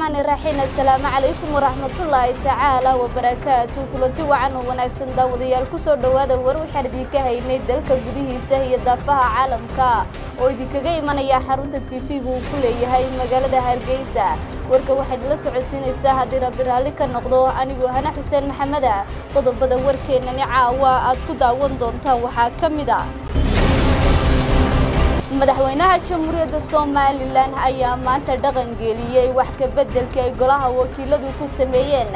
assalaamu calaykum waraxmatullaahi tacaala wabarakaatu kulanti wacan oo wanaagsan daawadayaal ku soo dhowaada war waxaan idinka haynay dalka gudihiisa iyo daafaha caalamka. Oo idinkaga imanaya xarunta tiifiga uu ku leeyahay magaalada hargeysa. Warka waxaad la socodsiinaysaa haddii rabbi raalli ka noqdo anigoo hana xuseen maxameda. Qodobada warkeennani caawa aad ku daawan doontaan waxaa ka mid a madaxweynaha jamhuuriyadda somalilan ayaa maanta dhaqangeliyey wax ka beddelka ay golaha wakiiladu ku sameeyeen.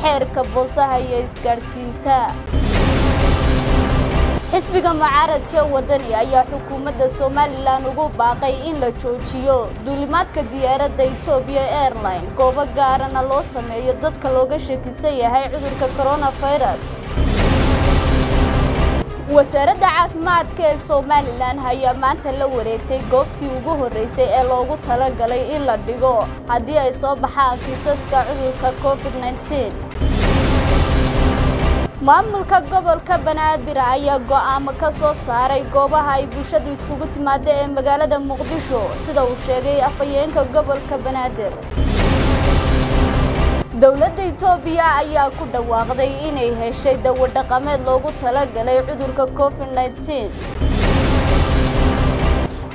Xeerka boosaha iyo isgaadhsiinta xisbiga mucaaradka wadani ayaa xukuumadda somalilan ugu baaqay in la joojiyo duulimaadka diyaaradda etoobiya airline goobo gaarana loo sameeyo dadka looga shakisan yahay cudurka coronavirus wasaaradda caafimaadka ee somalilan ayaa maanta la wareegtay goobtii ugu horreysay ee loogu talagalay in la dhigo haddii ay soo baxaan kiisaska cudurka covid nteen maamulka gobolka banaadir ayaa go'aamo ka soo saaray goobaha ay bulshadu iskugu timaada ee magaalada muqdisho sida uu sheegay afhayeenka gobolka banaadir dowladda itoobiya ayaa ku dhawaaqday inay heshay dawo dhaqameed loogu talagalay cudurka covid nteen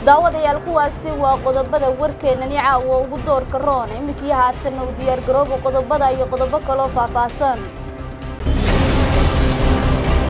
daawadayaal kuwaasi waa qodobada warkeenani caawa ugu doorka roon. Iminkii haatanna u diyaargarooba qodobada iyo qodobo kaloo faahfaahsan